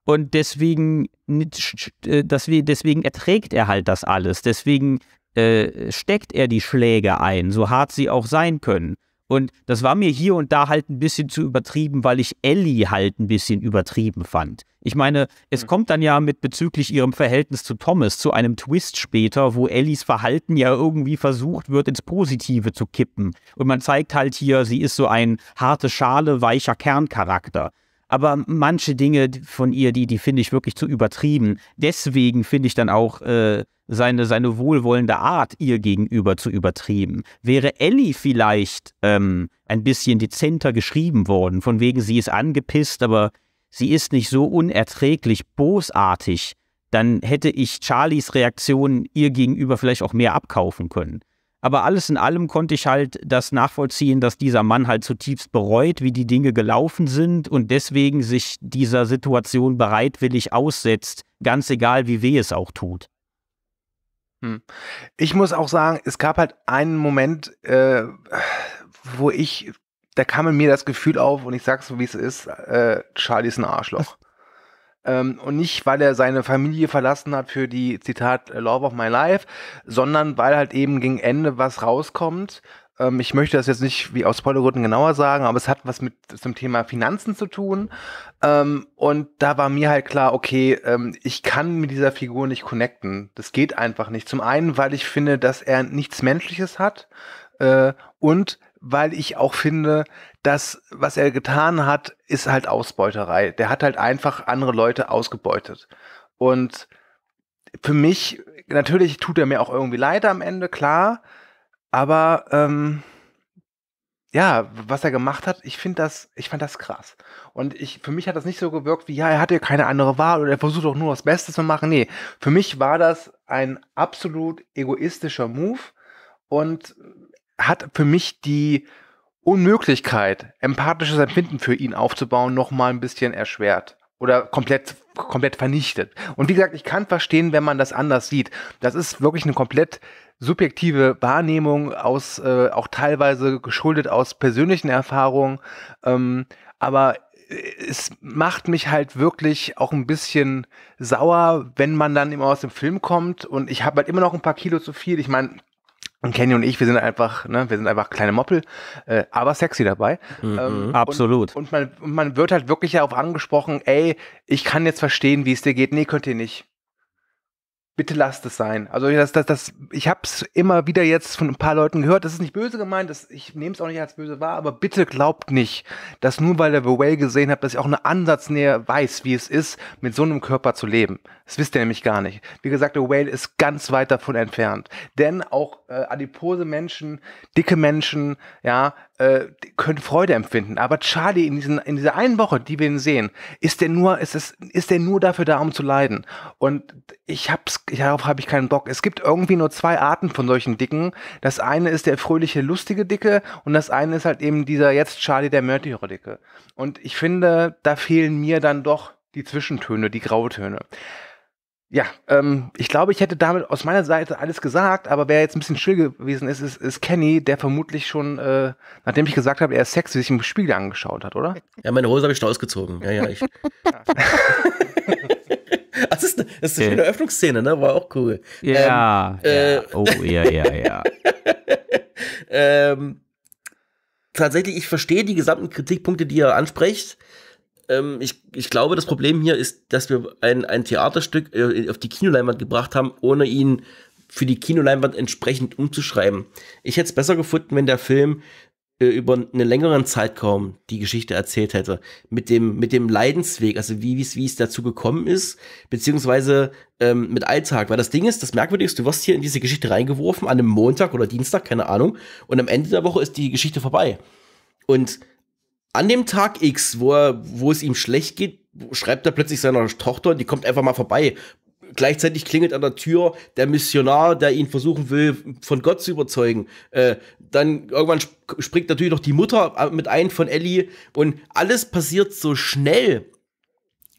Und deswegen, äh, deswegen erträgt er halt das alles. Deswegen äh, steckt er die Schläge ein, so hart sie auch sein können. Und das war mir hier und da halt ein bisschen zu übertrieben, weil ich Ellie halt ein bisschen übertrieben fand. Ich meine, es mhm. kommt dann ja mit bezüglich ihrem Verhältnis zu Thomas zu einem Twist später, wo Ellies Verhalten ja irgendwie versucht wird, ins Positive zu kippen. Und man zeigt halt hier, sie ist so ein harte Schale, weicher Kerncharakter. Aber manche Dinge von ihr, die, die finde ich wirklich zu übertrieben. Deswegen finde ich dann auch äh, seine, seine wohlwollende Art ihr gegenüber zu übertrieben. Wäre Ellie vielleicht ähm, ein bisschen dezenter geschrieben worden, von wegen sie ist angepisst, aber sie ist nicht so unerträglich bosartig, dann hätte ich Charlies Reaktion ihr gegenüber vielleicht auch mehr abkaufen können. Aber alles in allem konnte ich halt das nachvollziehen, dass dieser Mann halt zutiefst bereut, wie die Dinge gelaufen sind und deswegen sich dieser Situation bereitwillig aussetzt, ganz egal wie weh es auch tut. Hm. Ich muss auch sagen, es gab halt einen Moment, äh, wo ich, da kam in mir das Gefühl auf und ich sag's so wie es ist, äh, Charlie ist ein Arschloch. Ähm, und nicht, weil er seine Familie verlassen hat für die, Zitat, Love of My Life, sondern weil halt eben gegen Ende was rauskommt. Ähm, ich möchte das jetzt nicht wie aus Spoilergründen genauer sagen, aber es hat was mit zum Thema Finanzen zu tun. Ähm, und da war mir halt klar, okay, ähm, ich kann mit dieser Figur nicht connecten. Das geht einfach nicht. Zum einen, weil ich finde, dass er nichts Menschliches hat. Äh, und weil ich auch finde, das, was er getan hat, ist halt Ausbeuterei. Der hat halt einfach andere Leute ausgebeutet. Und für mich, natürlich tut er mir auch irgendwie leid am Ende, klar. Aber ähm, ja, was er gemacht hat, ich finde das, ich fand das krass. Und ich, für mich hat das nicht so gewirkt wie, ja, er hatte keine andere Wahl oder er versucht auch nur das Beste zu machen. Nee, für mich war das ein absolut egoistischer Move und hat für mich die Unmöglichkeit, empathisches Empfinden für ihn aufzubauen, noch mal ein bisschen erschwert oder komplett komplett vernichtet. Und wie gesagt, ich kann verstehen, wenn man das anders sieht. Das ist wirklich eine komplett subjektive Wahrnehmung aus äh, auch teilweise geschuldet aus persönlichen Erfahrungen. Ähm, aber äh, es macht mich halt wirklich auch ein bisschen sauer, wenn man dann immer aus dem Film kommt und ich habe halt immer noch ein paar Kilo zu viel. Ich meine, und Kenny und ich, wir sind einfach, ne, wir sind einfach kleine Moppel, äh, aber sexy dabei. Mhm, ähm, absolut. Und, und, man, und man wird halt wirklich darauf angesprochen, ey, ich kann jetzt verstehen, wie es dir geht. Nee, könnt ihr nicht bitte lasst es sein. Also das, das, das, ich habe es immer wieder jetzt von ein paar Leuten gehört, das ist nicht böse gemeint, das, ich nehme es auch nicht als böse wahr, aber bitte glaubt nicht, dass nur weil ihr The Whale gesehen habt, dass ich auch eine Ansatznähe weiß, wie es ist, mit so einem Körper zu leben. Das wisst ihr nämlich gar nicht. Wie gesagt, The Whale ist ganz weit davon entfernt. Denn auch äh, adipose Menschen, dicke Menschen, ja, äh, können Freude empfinden. Aber Charlie in, diesen, in dieser einen Woche, die wir ihn sehen, ist der nur, ist es, ist der nur dafür da, um zu leiden. Und ich hab's, darauf habe ich keinen Bock. Es gibt irgendwie nur zwei Arten von solchen Dicken. Das eine ist der fröhliche, lustige Dicke und das eine ist halt eben dieser jetzt Charlie, der Mörderer Dicke. Und ich finde, da fehlen mir dann doch die Zwischentöne, die Grautöne. Ja, ähm, ich glaube, ich hätte damit aus meiner Seite alles gesagt, aber wer jetzt ein bisschen still gewesen ist, ist, ist Kenny, der vermutlich schon, äh, nachdem ich gesagt habe, er ist sexy, sich im Spiegel angeschaut hat, oder? Ja, meine Hose habe ich schon ausgezogen. Ja, ja, ich. das ist eine, das ist eine schöne Öffnungsszene, ne? War auch cool. Ja. Ähm, äh, ja. Oh, ja, ja, ja. ähm, tatsächlich, ich verstehe die gesamten Kritikpunkte, die ihr ansprecht. Ähm, ich, ich glaube, das Problem hier ist, dass wir ein, ein Theaterstück äh, auf die Kinoleinwand gebracht haben, ohne ihn für die Kinoleinwand entsprechend umzuschreiben. Ich hätte es besser gefunden, wenn der Film äh, über einen längeren Zeitraum die Geschichte erzählt hätte. Mit dem, mit dem Leidensweg, also wie es dazu gekommen ist, beziehungsweise ähm, mit Alltag. Weil das Ding ist, das Merkwürdige ist, du wirst hier in diese Geschichte reingeworfen, an einem Montag oder Dienstag, keine Ahnung, und am Ende der Woche ist die Geschichte vorbei. Und an dem Tag X, wo, er, wo es ihm schlecht geht, schreibt er plötzlich seiner Tochter, die kommt einfach mal vorbei. Gleichzeitig klingelt an der Tür der Missionar, der ihn versuchen will, von Gott zu überzeugen. Äh, dann irgendwann sp springt natürlich noch die Mutter äh, mit ein von Ellie und alles passiert so schnell,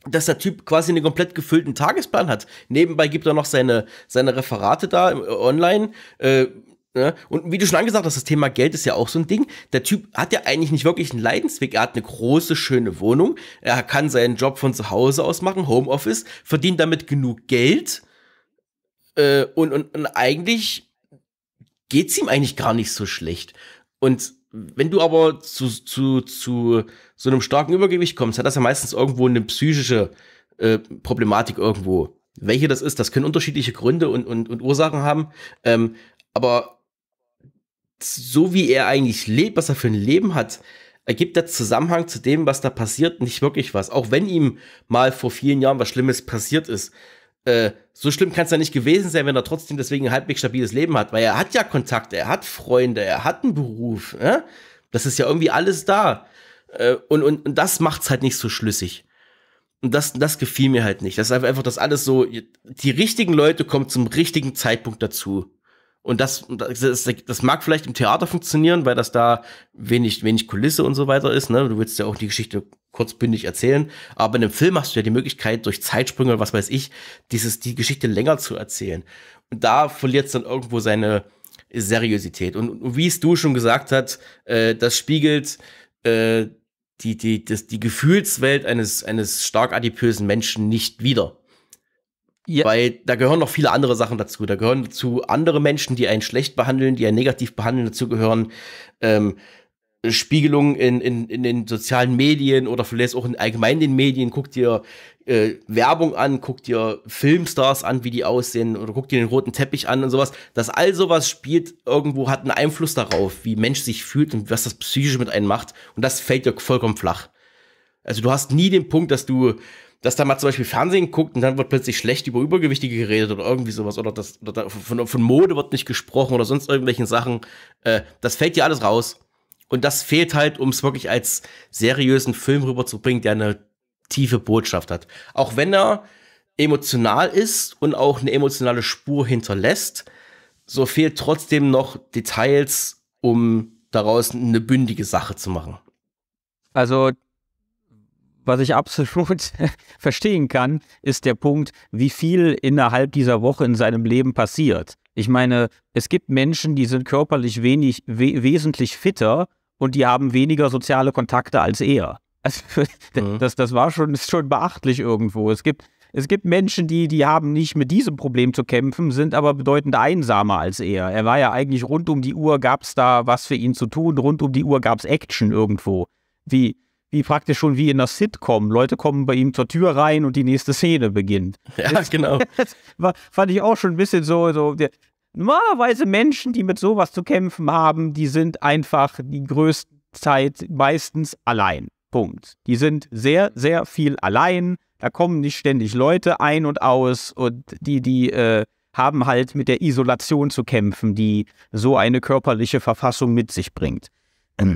dass der Typ quasi einen komplett gefüllten Tagesplan hat. Nebenbei gibt er noch seine, seine Referate da äh, online. Äh, Ne? Und wie du schon angesagt hast, das Thema Geld ist ja auch so ein Ding. Der Typ hat ja eigentlich nicht wirklich einen Leidensweg. Er hat eine große, schöne Wohnung. Er kann seinen Job von zu Hause aus machen, Homeoffice, verdient damit genug Geld. Äh, und, und, und eigentlich geht's ihm eigentlich gar nicht so schlecht. Und wenn du aber zu, zu, zu so einem starken Übergewicht kommst, hat das ja meistens irgendwo eine psychische äh, Problematik irgendwo. Welche das ist, das können unterschiedliche Gründe und, und, und Ursachen haben. Ähm, aber so wie er eigentlich lebt, was er für ein Leben hat, ergibt der Zusammenhang zu dem, was da passiert, nicht wirklich was. Auch wenn ihm mal vor vielen Jahren was Schlimmes passiert ist. Äh, so schlimm kann es ja nicht gewesen sein, wenn er trotzdem deswegen ein halbwegs stabiles Leben hat, weil er hat ja Kontakte, er hat Freunde, er hat einen Beruf. Äh? Das ist ja irgendwie alles da. Äh, und, und, und das macht's halt nicht so schlüssig. Und das, das gefiel mir halt nicht. Das ist einfach, dass alles so, die richtigen Leute kommen zum richtigen Zeitpunkt dazu. Und das, das, das mag vielleicht im Theater funktionieren, weil das da wenig, wenig Kulisse und so weiter ist. Ne? Du willst ja auch die Geschichte kurzbündig erzählen. Aber in einem Film hast du ja die Möglichkeit, durch Zeitsprünge, was weiß ich, dieses, die Geschichte länger zu erzählen. Und da verliert es dann irgendwo seine Seriosität. Und, und wie es du schon gesagt hast, äh, das spiegelt äh, die, die, das, die Gefühlswelt eines, eines stark adipösen Menschen nicht wieder. Ja. Weil da gehören noch viele andere Sachen dazu. Da gehören dazu andere Menschen, die einen schlecht behandeln, die einen negativ behandeln. Dazu gehören ähm, Spiegelungen in, in, in den sozialen Medien oder vielleicht auch in allgemein den Medien. Guck dir äh, Werbung an, guck dir Filmstars an, wie die aussehen oder guck dir den roten Teppich an und sowas. Das all sowas spielt irgendwo, hat einen Einfluss darauf, wie Mensch sich fühlt und was das psychisch mit einem macht. Und das fällt dir vollkommen flach. Also du hast nie den Punkt, dass du dass da mal zum Beispiel Fernsehen guckt und dann wird plötzlich schlecht über Übergewichtige geredet oder irgendwie sowas oder, das, oder von, von Mode wird nicht gesprochen oder sonst irgendwelchen Sachen. Äh, das fällt dir alles raus. Und das fehlt halt, um es wirklich als seriösen Film rüberzubringen, der eine tiefe Botschaft hat. Auch wenn er emotional ist und auch eine emotionale Spur hinterlässt, so fehlt trotzdem noch Details, um daraus eine bündige Sache zu machen. Also was ich absolut verstehen kann, ist der Punkt, wie viel innerhalb dieser Woche in seinem Leben passiert. Ich meine, es gibt Menschen, die sind körperlich wenig, we wesentlich fitter und die haben weniger soziale Kontakte als er. Also, mhm. das, das war schon, ist schon beachtlich irgendwo. Es gibt, es gibt Menschen, die, die haben nicht mit diesem Problem zu kämpfen, sind aber bedeutend einsamer als er. Er war ja eigentlich rund um die Uhr, gab es da was für ihn zu tun, rund um die Uhr gab es Action irgendwo. Wie, wie praktisch schon wie in der Sitcom. Leute kommen bei ihm zur Tür rein und die nächste Szene beginnt. Ja, das, genau. Das war, fand ich auch schon ein bisschen so, so der, normalerweise Menschen, die mit sowas zu kämpfen haben, die sind einfach die größte Zeit meistens allein. Punkt. Die sind sehr, sehr viel allein. Da kommen nicht ständig Leute ein und aus und die, die äh, haben halt mit der Isolation zu kämpfen, die so eine körperliche Verfassung mit sich bringt.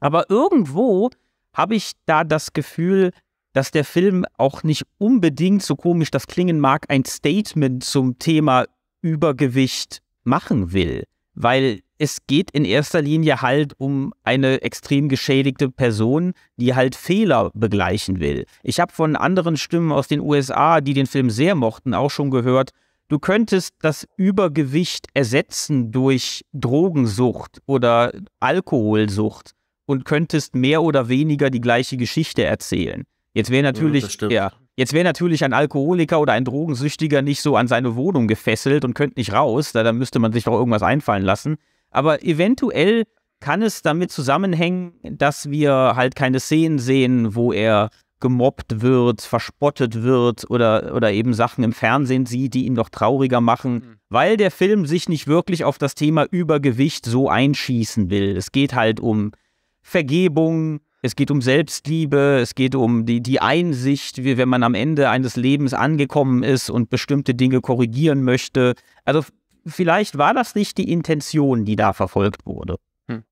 Aber irgendwo habe ich da das Gefühl, dass der Film auch nicht unbedingt, so komisch das klingen mag, ein Statement zum Thema Übergewicht machen will. Weil es geht in erster Linie halt um eine extrem geschädigte Person, die halt Fehler begleichen will. Ich habe von anderen Stimmen aus den USA, die den Film sehr mochten, auch schon gehört, du könntest das Übergewicht ersetzen durch Drogensucht oder Alkoholsucht und könntest mehr oder weniger die gleiche Geschichte erzählen. Jetzt wäre natürlich, ja, ja, jetzt wäre natürlich ein Alkoholiker oder ein Drogensüchtiger nicht so an seine Wohnung gefesselt und könnte nicht raus, da, da müsste man sich doch irgendwas einfallen lassen. Aber eventuell kann es damit zusammenhängen, dass wir halt keine Szenen sehen, wo er gemobbt wird, verspottet wird oder, oder eben Sachen im Fernsehen sieht, die ihn noch trauriger machen, mhm. weil der Film sich nicht wirklich auf das Thema Übergewicht so einschießen will. Es geht halt um Vergebung, es geht um Selbstliebe, es geht um die, die Einsicht, wie wenn man am Ende eines Lebens angekommen ist und bestimmte Dinge korrigieren möchte. Also vielleicht war das nicht die Intention, die da verfolgt wurde. Hm.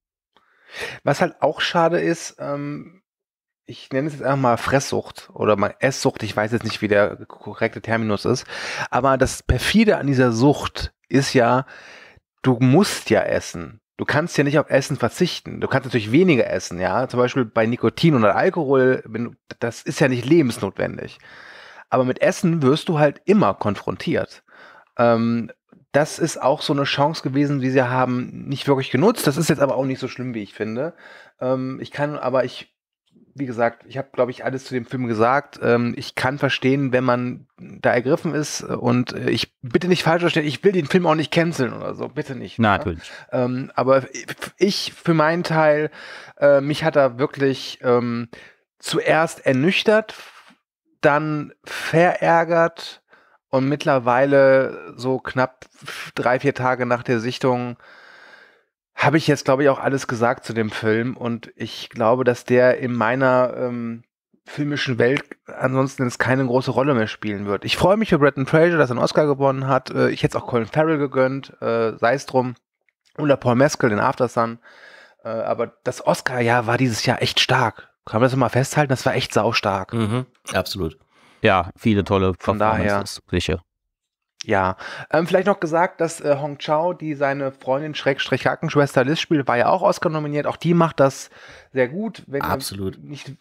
Was halt auch schade ist, ähm, ich nenne es jetzt einfach mal Fresssucht oder mal Esssucht, ich weiß jetzt nicht, wie der korrekte Terminus ist, aber das perfide an dieser Sucht ist ja, du musst ja essen. Du kannst ja nicht auf Essen verzichten. Du kannst natürlich weniger essen, ja. Zum Beispiel bei Nikotin oder Alkohol, das ist ja nicht lebensnotwendig. Aber mit Essen wirst du halt immer konfrontiert. Ähm, das ist auch so eine Chance gewesen, die sie haben nicht wirklich genutzt. Das ist jetzt aber auch nicht so schlimm, wie ich finde. Ähm, ich kann, aber ich, wie gesagt, ich habe, glaube ich, alles zu dem Film gesagt. Ähm, ich kann verstehen, wenn man da ergriffen ist und äh, ich bitte nicht falsch verstehen, ich will den Film auch nicht canceln oder so, bitte nicht. Na, ne? natürlich. Ähm, aber ich für meinen Teil, äh, mich hat er wirklich ähm, zuerst ernüchtert, dann verärgert, und mittlerweile, so knapp drei, vier Tage nach der Sichtung, habe ich jetzt, glaube ich, auch alles gesagt zu dem Film. Und ich glaube, dass der in meiner ähm, filmischen Welt ansonsten jetzt keine große Rolle mehr spielen wird. Ich freue mich für Bretton Fraser, dass er einen Oscar gewonnen hat. Äh, ich hätte es auch Colin Farrell gegönnt, äh, sei es drum. Oder Paul Mescal in After Sun. Äh, aber das Oscar-Jahr war dieses Jahr echt stark. Kann man das mal festhalten? Das war echt saustark. Mhm, absolut. Ja, viele tolle Von daher. Sicher. Ja, ähm, vielleicht noch gesagt, dass äh, Hong Chao, die seine Freundin Schrägstrich Hackenschwester Liz spielt, war ja auch Oscar nominiert. Auch die macht das sehr gut. Wenn Absolut. Ihr nicht,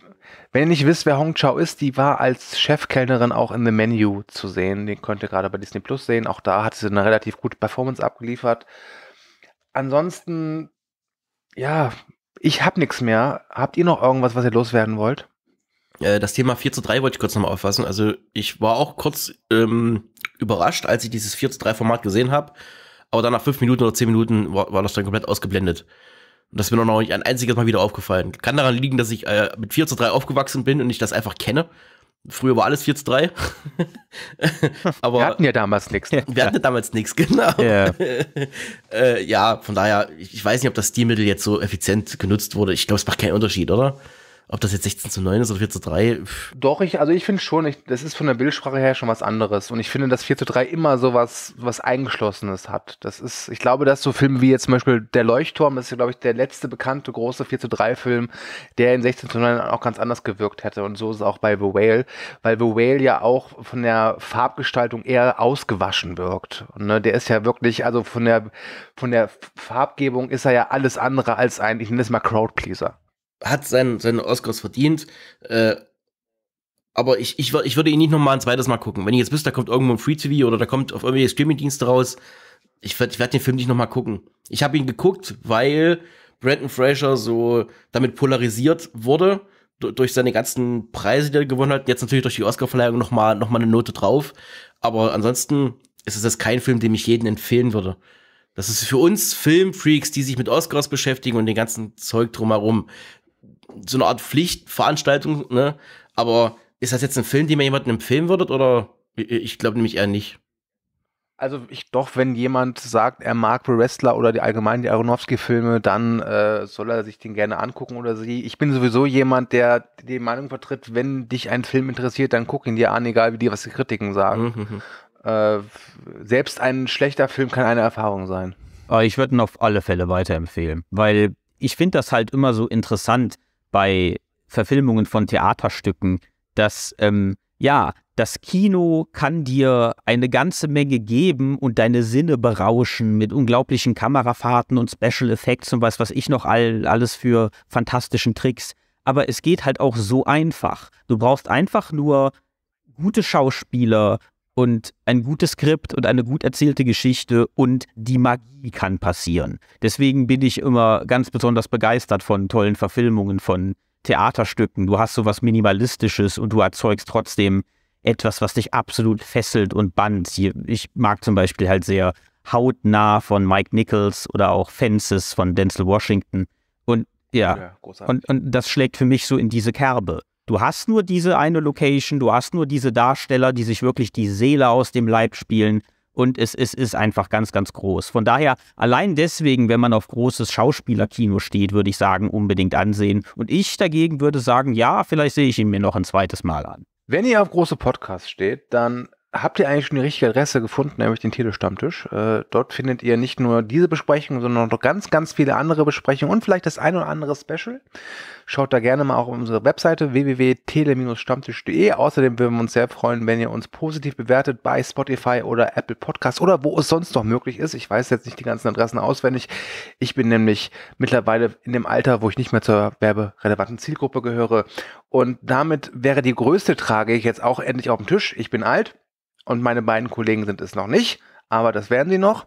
wenn ihr nicht wisst, wer Hong Chao ist, die war als Chefkellnerin auch in The Menu zu sehen. Den könnt ihr gerade bei Disney Plus sehen. Auch da hat sie eine relativ gute Performance abgeliefert. Ansonsten, ja, ich hab nichts mehr. Habt ihr noch irgendwas, was ihr loswerden wollt? Äh, das Thema 4 zu 3 wollte ich kurz nochmal auffassen. Also ich war auch kurz ähm, überrascht, als ich dieses 4 zu 3 Format gesehen habe. Aber dann nach fünf Minuten oder zehn Minuten war, war das dann komplett ausgeblendet. Und das ist mir noch nicht ein einziges Mal wieder aufgefallen. Kann daran liegen, dass ich äh, mit 4 zu 3 aufgewachsen bin und ich das einfach kenne. Früher war alles 4 zu 3. Aber wir hatten ja damals nichts. Wir hatten ja damals nichts, genau. Yeah. äh, ja, von daher, ich weiß nicht, ob das Stilmittel jetzt so effizient genutzt wurde. Ich glaube, es macht keinen Unterschied, oder? Ob das jetzt 16 zu 9 ist oder 4 zu 3. Doch, ich, also ich finde schon, ich, das ist von der Bildsprache her schon was anderes. Und ich finde, dass 4 zu 3 immer so was, was Eingeschlossenes hat. Das ist, ich glaube, dass so Filme wie jetzt zum Beispiel Der Leuchtturm, das ist, glaube ich, der letzte bekannte große 4 zu 3 Film, der in 16 zu 9 auch ganz anders gewirkt hätte. Und so ist es auch bei The Whale, weil The Whale ja auch von der Farbgestaltung eher ausgewaschen wirkt. Und, ne, der ist ja wirklich, also von der, von der Farbgebung ist er ja alles andere als ein, ich nenne es mal Crowdpleaser hat seinen, seine Oscars verdient. Äh, aber ich, ich, ich würde ihn nicht noch mal ein zweites Mal gucken. Wenn ich jetzt wüsste, da kommt irgendwo ein Free TV oder da kommt auf irgendwelche Streamingdienste raus, ich werde ich werd den Film nicht noch mal gucken. Ich habe ihn geguckt, weil Brandon Fraser so damit polarisiert wurde durch seine ganzen Preise, die er gewonnen hat. Jetzt natürlich durch die Oscarverleihung noch mal, noch mal eine Note drauf. Aber ansonsten ist es jetzt kein Film, dem ich jeden empfehlen würde. Das ist für uns Filmfreaks, die sich mit Oscars beschäftigen und den ganzen Zeug drumherum so eine Art Pflichtveranstaltung, ne? Aber ist das jetzt ein Film, den mir jemanden empfehlen würdet oder ich glaube nämlich eher nicht. Also ich doch, wenn jemand sagt, er mag The Wrestler oder die allgemein die Aronofsky-Filme, dann äh, soll er sich den gerne angucken oder sie. Ich bin sowieso jemand, der die Meinung vertritt, wenn dich ein Film interessiert, dann guck ihn dir an, egal wie dir was die Kritiken sagen. Mhm. mhm. Äh, selbst ein schlechter Film kann eine Erfahrung sein. Ich würde ihn auf alle Fälle weiterempfehlen, weil ich finde das halt immer so interessant bei Verfilmungen von Theaterstücken, dass ähm, ja, das Kino kann dir eine ganze Menge geben und deine Sinne berauschen mit unglaublichen Kamerafahrten und Special Effects und was was ich noch all, alles für fantastischen Tricks. Aber es geht halt auch so einfach. Du brauchst einfach nur gute Schauspieler und ein gutes Skript und eine gut erzählte Geschichte und die Magie kann passieren. Deswegen bin ich immer ganz besonders begeistert von tollen Verfilmungen von Theaterstücken. Du hast sowas Minimalistisches und du erzeugst trotzdem etwas, was dich absolut fesselt und bannt. Ich mag zum Beispiel halt sehr Hautnah von Mike Nichols oder auch Fences von Denzel Washington. Und ja, ja und, und das schlägt für mich so in diese Kerbe. Du hast nur diese eine Location, du hast nur diese Darsteller, die sich wirklich die Seele aus dem Leib spielen und es, es ist einfach ganz, ganz groß. Von daher, allein deswegen, wenn man auf großes Schauspielerkino steht, würde ich sagen, unbedingt ansehen. Und ich dagegen würde sagen, ja, vielleicht sehe ich ihn mir noch ein zweites Mal an. Wenn ihr auf große Podcasts steht, dann habt ihr eigentlich schon die richtige Adresse gefunden, nämlich den Telestammtisch. Äh, dort findet ihr nicht nur diese Besprechung, sondern noch ganz, ganz viele andere Besprechungen und vielleicht das ein oder andere Special. Schaut da gerne mal auch auf unsere Webseite www.tele-stammtisch.de. Außerdem würden wir uns sehr freuen, wenn ihr uns positiv bewertet bei Spotify oder Apple Podcasts oder wo es sonst noch möglich ist. Ich weiß jetzt nicht die ganzen Adressen auswendig. Ich bin nämlich mittlerweile in dem Alter, wo ich nicht mehr zur werberelevanten Zielgruppe gehöre. Und damit wäre die größte Tragik jetzt auch endlich auf dem Tisch. Ich bin alt und meine beiden Kollegen sind es noch nicht, aber das werden sie noch.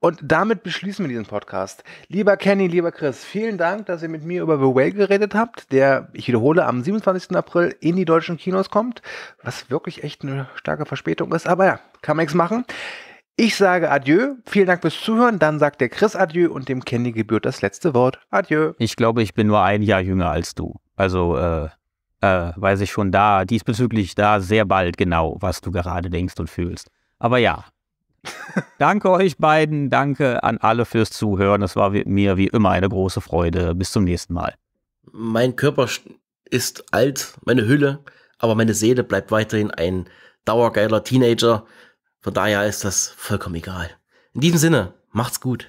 Und damit beschließen wir diesen Podcast. Lieber Kenny, lieber Chris, vielen Dank, dass ihr mit mir über The Whale geredet habt, der, ich wiederhole, am 27. April in die deutschen Kinos kommt, was wirklich echt eine starke Verspätung ist, aber ja, kann man nichts machen. Ich sage Adieu, vielen Dank fürs Zuhören, dann sagt der Chris Adieu und dem Kenny gebührt das letzte Wort. Adieu. Ich glaube, ich bin nur ein Jahr jünger als du. Also, äh, äh, weiß ich schon da, diesbezüglich da sehr bald genau, was du gerade denkst und fühlst. Aber ja. danke euch beiden, danke an alle fürs Zuhören. Es war mir wie immer eine große Freude. Bis zum nächsten Mal. Mein Körper ist alt, meine Hülle, aber meine Seele bleibt weiterhin ein dauergeiler Teenager. Von daher ist das vollkommen egal. In diesem Sinne, macht's gut.